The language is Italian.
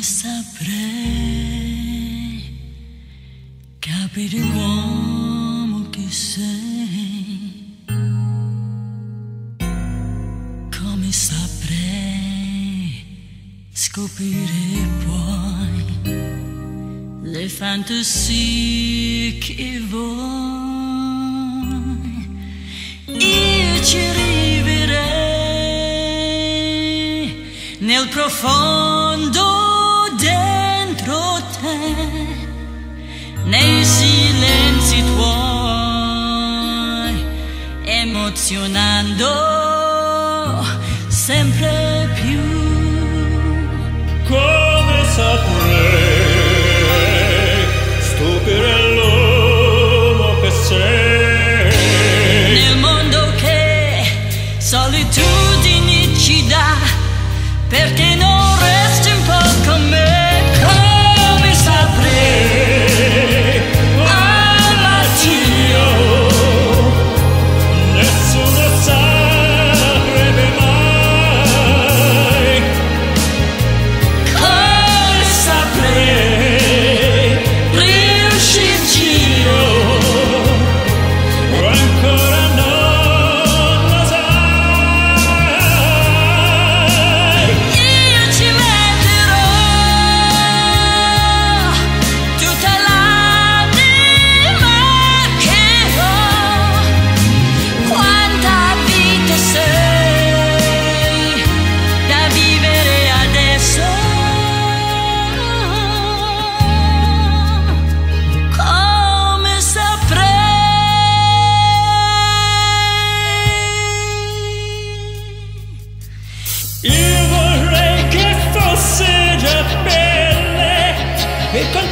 come saprei capire l'uomo che sei, come saprei scoprire poi le fantasie che vuoi. Io ci arriverei nel profondo nei silenzi tuoi, emozionando sempre più. Come saprei stupire l'uomo che sei? Nel mondo che solitudine ci dà, perché Esto